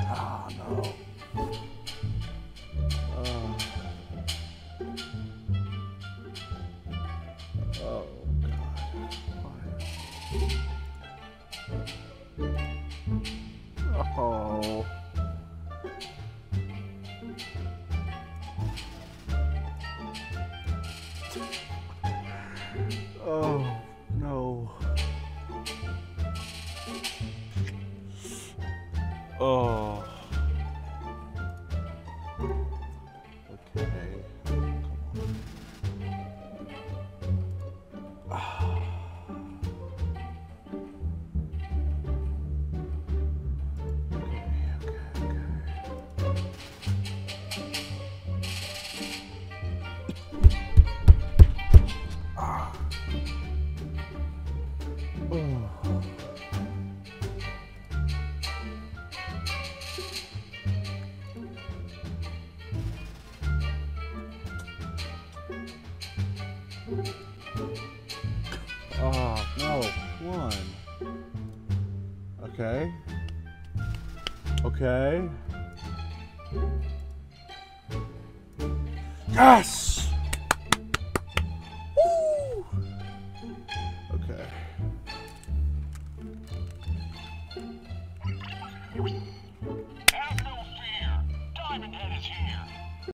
Ah, no. Oh. God. Oh. Oh. oh. Oh. Okay. Ah. Okay, okay, okay. Ah. Oh. Oh, no. One. Okay. Okay. Yes! Woo! Okay.